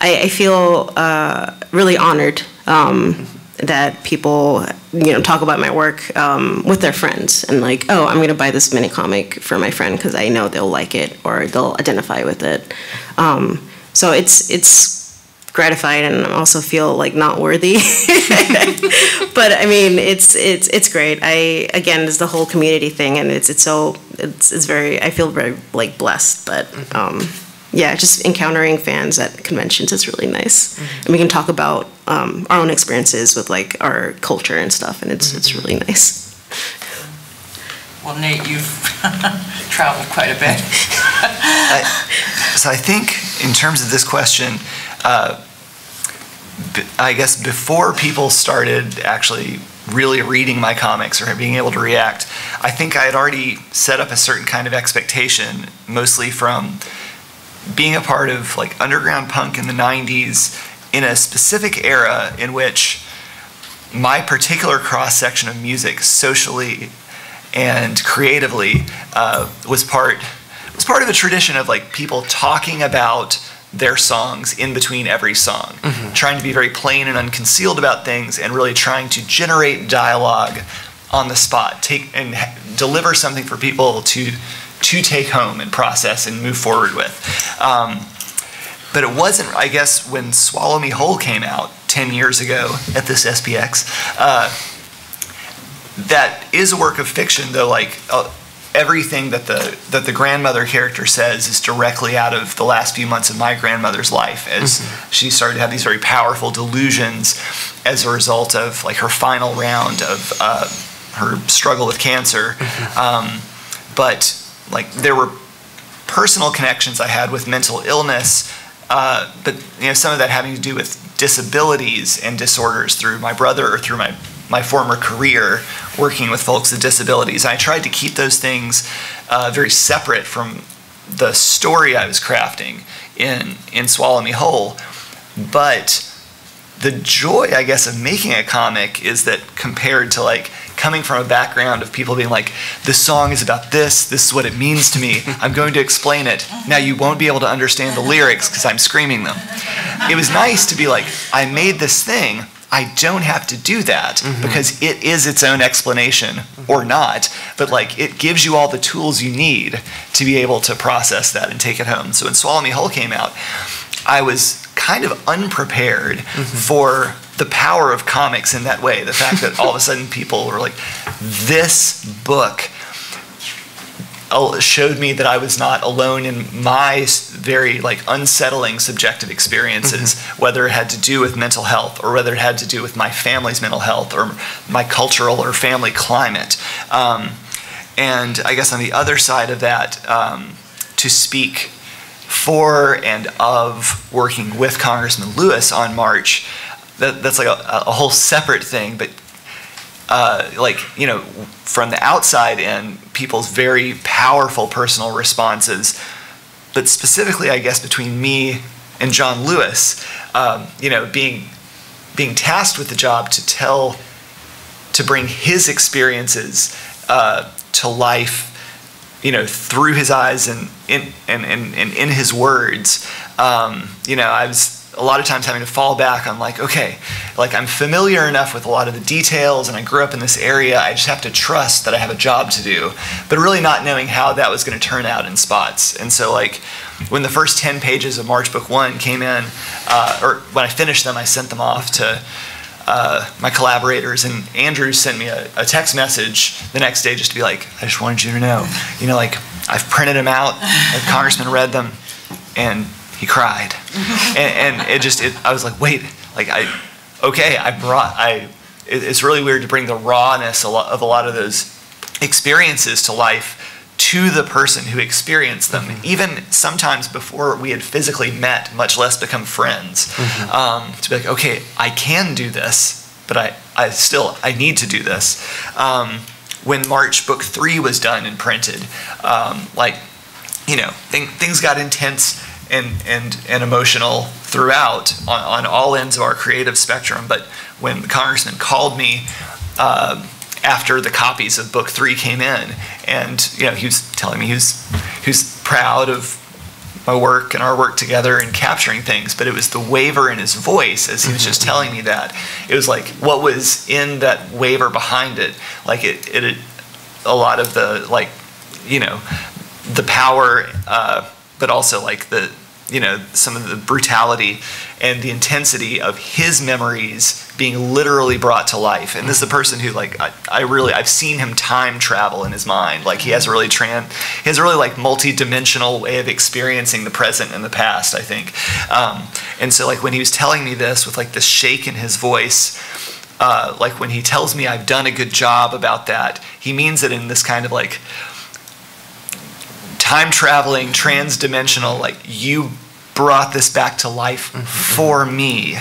I, I feel uh, really honored um, that people you know talk about my work um, with their friends and like, oh, I'm gonna buy this mini comic for my friend because I know they'll like it or they'll identify with it. Um, so it's it's gratified and I also feel like not worthy. *laughs* but I mean, it's it's it's great. I again, it's the whole community thing, and it's it's so it's it's very. I feel very like blessed, but um, yeah, just encountering fans at conventions is really nice, and we can talk about um, our own experiences with like our culture and stuff, and it's it's really nice. Well, Nate, you've *laughs* traveled quite a bit. So I think in terms of this question, uh, I guess before people started actually really reading my comics or being able to react, I think I had already set up a certain kind of expectation, mostly from being a part of like underground punk in the 90s in a specific era in which my particular cross section of music socially and creatively uh, was part was part of a tradition of like people talking about their songs in between every song, trying to be very plain and unconcealed about things, and really trying to generate dialogue on the spot, take and ha- deliver something for people to to take home and process and move forward with. Um, but it wasn't, I guess, when Swallow Me Whole came out 10 years ago at this SPX. Uh, that is a work of fiction, though, like uh, everything that the, that the grandmother character says is directly out of the last few months of my grandmother's life as she started to have these very powerful delusions as a result of like her final round of uh, her struggle with cancer. Um, but like there were personal connections I had with mental illness, uh, but you know some of that having to do with disabilities and disorders through my brother or through my my former career working with folks with disabilities. I tried to keep those things uh, very separate from the story I was crafting in in Swallow Me Whole, but the joy, I guess, of making a comic is that compared to like coming from a background of people being like, this song is about this, this is what it means to me, *laughs* I'm going to explain it. Now you won't be able to understand the lyrics because I'm screaming them. It was nice to be like, I made this thing. I don't have to do that mm-hmm. because it is its own explanation mm-hmm. or not, but like it gives you all the tools you need to be able to process that and take it home. So when Swallow Me Whole came out, I was kind of unprepared mm-hmm. for the power of comics in that way. The fact that all of a sudden people were like, this book showed me that I was not alone in my very like unsettling subjective experiences, whether it had to do with mental health or whether it had to do with my family's mental health or my cultural or family climate. Um, and I guess on the other side of that, um, to speak for and of working with Congressman Lewis on March, that, that's like a, a whole separate thing, but uh, like you know from the outside in people's very powerful personal responses but specifically i guess between me and john lewis um, you know being being tasked with the job to tell to bring his experiences uh, to life you know through his eyes and in and, and, and in his words. Um, you know i was a lot of times having to fall back on like okay like i'm familiar enough with a lot of the details and i grew up in this area i just have to trust that i have a job to do but really not knowing how that was going to turn out in spots. And so like when the first 10 pages of march book one came in uh, or when i finished them i sent them off to uh, my collaborators and Andrew sent me a, a text message the next day just to be like, I just wanted you to know, you know, like I've printed them out, Congressman read them, and he cried, and, and it just, it, I was like, wait, like I, okay, I brought, I, it, it's really weird to bring the rawness a lot, of a lot of those experiences to life to the person who experienced them, even sometimes before we had physically met, much less become friends. Um, to be like, okay, I can do this, but I, I still, I need to do this. Um, when March Book Three was done and printed, um, like, you know, thing, things got intense and, and, and emotional throughout on, on all ends of our creative spectrum. But when the congressman called me, uh, after the copies of book three came in and you know he was telling me he was he was proud of my work and our work together and capturing things but it was the waver in his voice as he was just telling me that. It was like what was in that waver behind it? Like it it had a lot of the like you know the power uh, but also like the you know, some of the brutality and the intensity of his memories being literally brought to life. And this is the person who, like, I, I really, I've seen him time travel in his mind. Like, he has a really tran, he has a really like multi-dimensional way of experiencing the present and the past. I think, um, and so like when he was telling me this with like this shake in his voice. Uh, like when he tells me I've done a good job about that, he means it in this kind of like time traveling, trans-dimensional, like you brought this back to life for me.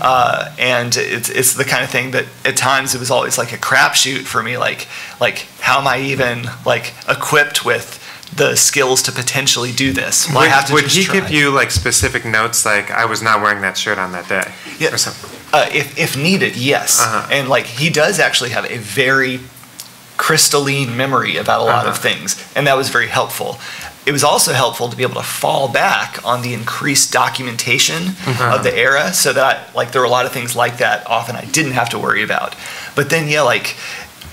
Uh, and it's, it's the kind of thing that at times it was always like a crapshoot for me, like, like how am I even like equipped with the skills to potentially do this? Well, I Would, have to would he try. give you like specific notes, like I was not wearing that shirt on that day, Yeah. or something? Uh, if, if needed, yes. Uh-huh. And like he does actually have a very crystalline memory about a lot of Uh-huh. things, and that was very helpful. It was also helpful to be able to fall back on the increased documentation Uh-huh. of the era, so that like there were a lot of things like that often I didn't have to worry about. But then yeah, like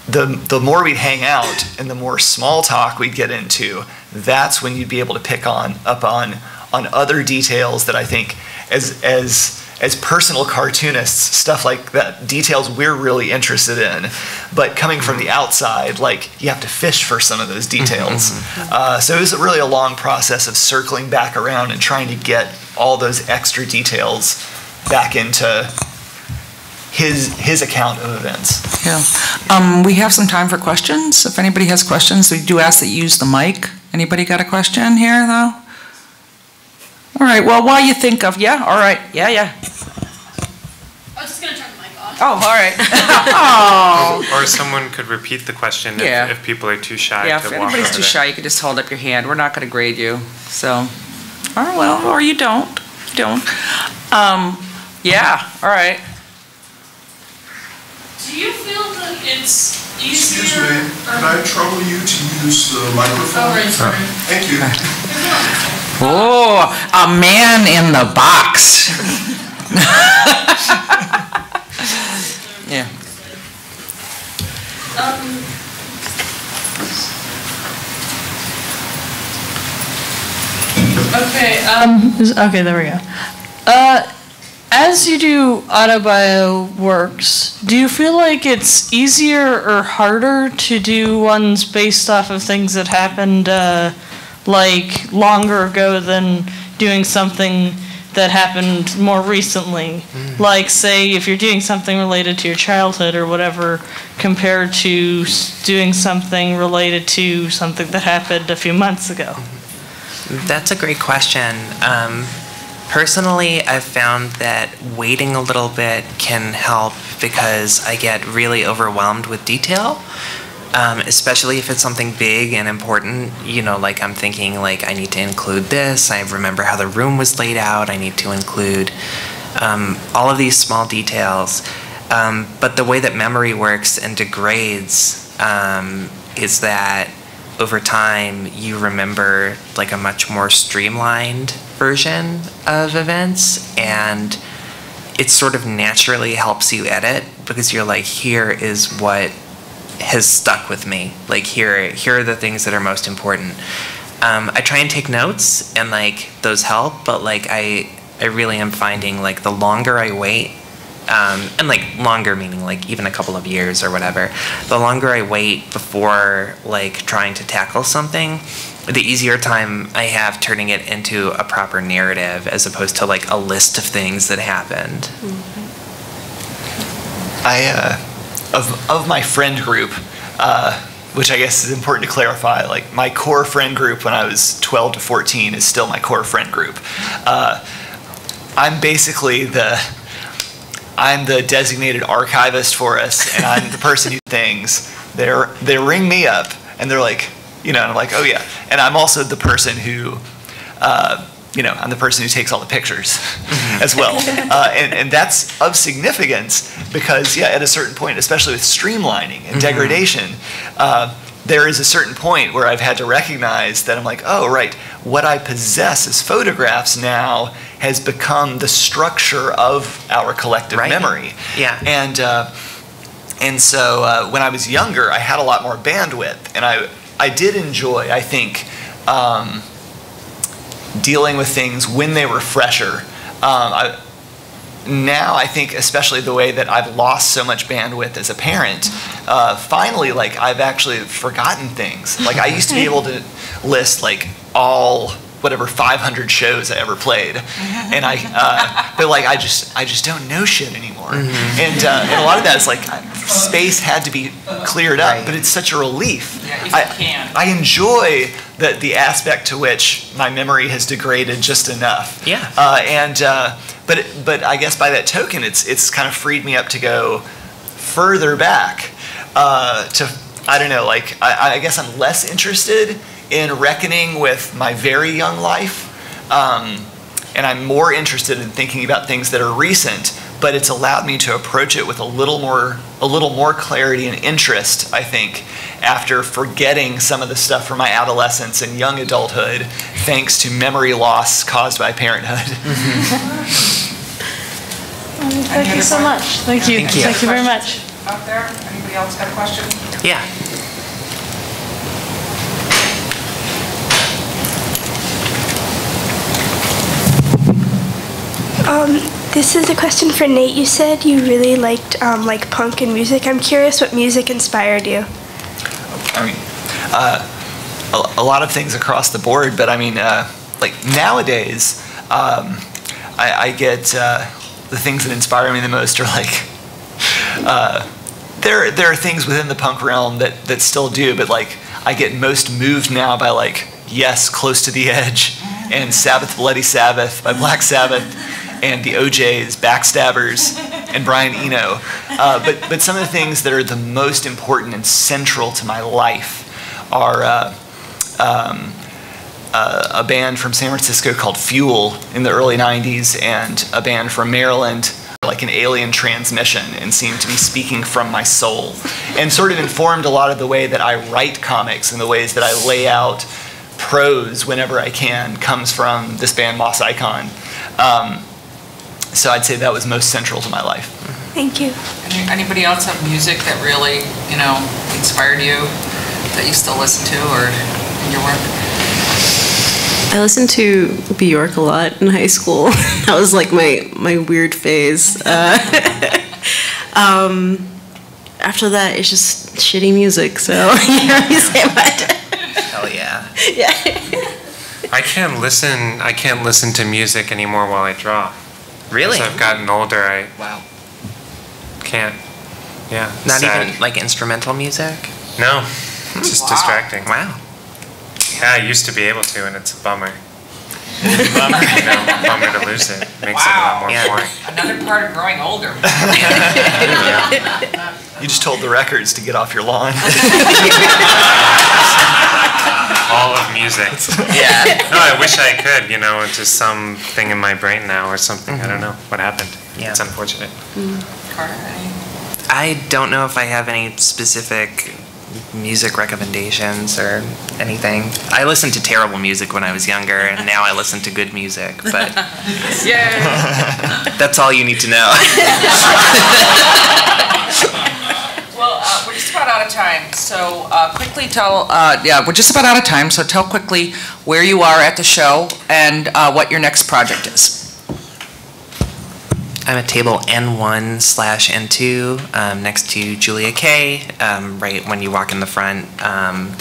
the the more we'd hang out and the more small talk we'd get into, that's when you'd be able to pick on up on on other details that I think as as as personal cartoonists, stuff like that, details we're really interested in. But coming from the outside, like you have to fish for some of those details. Uh, so it was really a long process of circling back around and trying to get all those extra details back into his his account of events. Yeah. Um, we have some time for questions. If anybody has questions, we do ask that you use the mic. Anybody got a question here, though? All right, well, while you think of, yeah, all right, yeah, yeah. I was just gonna turn the mic off. Oh, all right. *laughs* Oh, Or someone could repeat the question if, Yeah. if people are too shy yeah, to if walk anybody's over too there. shy, you can just hold up your hand. We're not gonna grade you, so. All right, well, or you don't, you don't. Um, yeah, all right. Do you feel that it's easier? Excuse easier? me, or- can I trouble you to use the microphone? Oh, right, sorry. Thank you. Oh, a man in the box. *laughs* Yeah. Um, Okay, um, okay, there we go. Uh, as you do autobio works, do you feel like it's easier or harder to do ones based off of things that happened, uh, like longer ago than doing something that happened more recently? Like, say, if you're doing something related to your childhood or whatever, compared to doing something related to something that happened a few months ago? That's a great question. Um, personally, I've found that waiting a little bit can help because I get really overwhelmed with detail. Um, especially if it's something big and important, you know, like I'm thinking like I need to include this. I remember how the room was laid out. I need to include um, all of these small details. Um, but the way that memory works and degrades um, is that over time you remember like a much more streamlined version of events and it sort of naturally helps you edit because you're like here is what has stuck with me. Like here here are the things that are most important. Um, i try and take notes and like those help but like i i really am finding like the longer i wait um, and like longer meaning like even a couple of years or whatever the longer i wait before like trying to tackle something the easier time i have turning it into a proper narrative as opposed to like a list of things that happened. I, uh, of, of my friend group, uh, which I guess is important to clarify, like my core friend group when I was 12 to 14 is still my core friend group. Uh, I'm basically the, I'm the designated archivist for us, and I'm the person who *laughs* things. They're, they ring me up, and they're like, you know, and I'm like, oh yeah. And I'm also the person who, uh, you know, I'm the person who takes all the pictures as well. *laughs* Uh, and, and that's of significance because, yeah, at a certain point, especially with streamlining and degradation, uh, there is a certain point where I've had to recognize that I'm like, oh, right, what I possess as photographs now has become the structure of our collective Right. memory. Yeah. And, uh, and so uh, when I was younger, I had a lot more bandwidth, and I I did enjoy. I think um, dealing with things when they were fresher. Um, I, now I think, especially the way that I've lost so much bandwidth as a parent, uh, finally, like I've actually forgotten things. Like I used to be able to *laughs* list like all whatever 500 shows I ever played, and I, uh, but like I just I just don't know shit anymore. And, uh, and a lot of that is like space had to be cleared up, Right. but it's such a relief. Yeah, if I, you can. I enjoy the the aspect to which my memory has degraded just enough. Yeah. Uh, and uh, but but I guess by that token, it's it's kind of freed me up to go further back uh, to I don't know like I, I guess I'm less interested in reckoning with my very young life, um, and I'm more interested in thinking about things that are recent. But it's allowed me to approach it with a little more a little more clarity and interest. I think after forgetting some of the stuff from my adolescence and young adulthood, thanks to memory loss caused by parenthood. *laughs* Thank you so much. Thank you. Thank you. Thank you very much. Out there, anybody else got a question? Yeah. Um, this is a question for Nate. You said you really liked um, like punk and music. I'm curious what music inspired you. I mean, uh, a, a lot of things across the board, but I mean, uh, like nowadays, um, I, I get uh, the things that inspire me the most are like, *laughs* uh, there there are things within the punk realm that that still do, but like I get most moved now by like Yes, Close to the Edge, and Sabbath Bloody Sabbath by Black Sabbath, and the OJ's, Backstabbers, and Brian Eno. Uh, but but some of the things that are the most important and central to my life are. Uh, um, uh, a band from San Francisco called Fuel in the early 90s and a band from Maryland like an alien transmission and seemed to be speaking from my soul and sort of informed a lot of the way that I write comics and the ways that I lay out prose whenever I can comes from this band Moss Icon. Um, so I'd say that was most central to my life. Thank you. Anybody else have music that really, you know, inspired you, that you still listen to or in your work? I listened to Bjork a lot in high school. *laughs* that was like my my weird phase. *laughs* Uh, *laughs* um, after that, it's just shitty music. So you know, you say about. Hell yeah. Yeah. I can't listen. I can't listen to music anymore while I draw. Really? As I've gotten older, I Wow. can't. Yeah. Not sad. even like instrumental music? No. It's just Wow. distracting. Wow. Yeah, I used to be able to, and it's a bummer. *laughs* bummer. you know, bummer to lose it. Makes it a lot more Yeah. boring. Another part of growing older. *laughs* You just told the records to get off your lawn. *laughs* All of music. *laughs* Yeah. No, I wish I could. You know, it's just something in my brain now or something. I don't mm-hmm. know what happened. Yeah. It's unfortunate. Mm. Carta, any? I don't know if I have any specific music recommendations or anything. I listened to terrible music when I was younger, and now I listen to good music, but *laughs* Yeah. *laughs* that's all you need to know. Well, uh, we're just about out of time, so uh, quickly tell, uh, yeah, we're just about out of time, so tell quickly where you are at the show and uh, what your next project is. I'm at table N1 slash N2 um, next to Julia Kaye, um, right when you walk in the front. Um,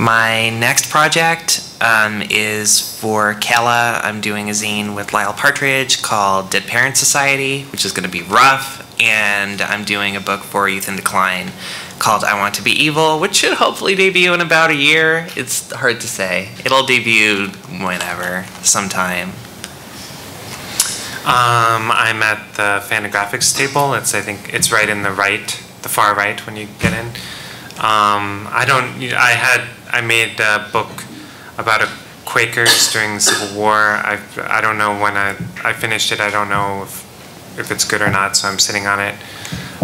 my next project um, is for Kala. I'm doing a zine with Lyle Partridge called Dead Parent Society, which is going to be rough. And I'm doing a book for Youth in Decline called I Want to Be Evil, which should hopefully debut in about a year. It's hard to say. It'll debut whenever, sometime. Um, I'm at the Fantagraphics table. It's I think it's right in the right, the far right when you get in. Um, I don't. I had I made a book about a Quakers during the Civil War. I I don't know when I I finished it. I don't know if if it's good or not. So I'm sitting on it.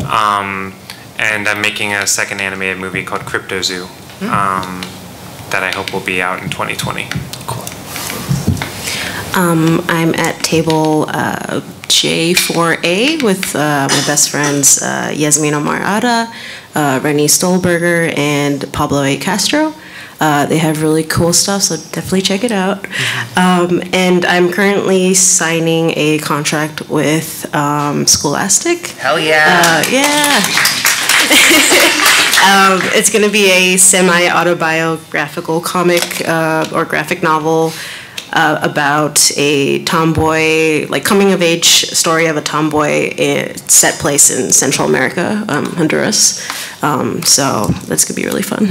Um, and I'm making a second animated movie called Cryptozoo. Um, that I hope will be out in 2020. Um, I'm at table uh, J4A with uh, my best friends uh, Yasmin Omar Ata, uh, Stolberger, and Pablo A. Castro. Uh, they have really cool stuff, so definitely check it out. Um, and I'm currently signing a contract with um, Scholastic. Hell yeah. Uh, yeah. *laughs* um, it's going to be a semi autobiographical comic uh, or graphic novel uh, about a tomboy, like coming of age story of a tomboy eh, set place in Central America, um, Honduras. Um, so that's to be really fun.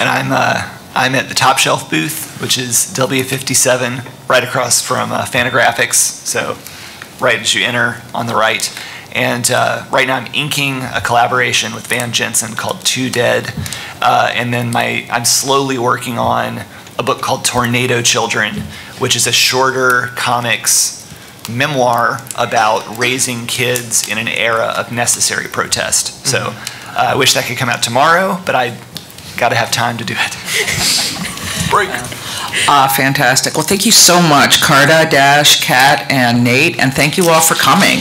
And I'm, uh, I'm at the Top Shelf booth, which is W57, right across from uh, Fantagraphics. So, right as you enter on the right. And uh, right now, I'm inking a collaboration with Van Jensen called Two Dead. Uh, and then my, I'm slowly working on a book called Tornado Children, which is a shorter comics memoir about raising kids in an era of necessary protest. So uh, I wish that could come out tomorrow, but I got to have time to do it. *laughs* Break. Uh, fantastic. Well, thank you so much, Carta, Dash, Kat, and Nate, and thank you all for coming.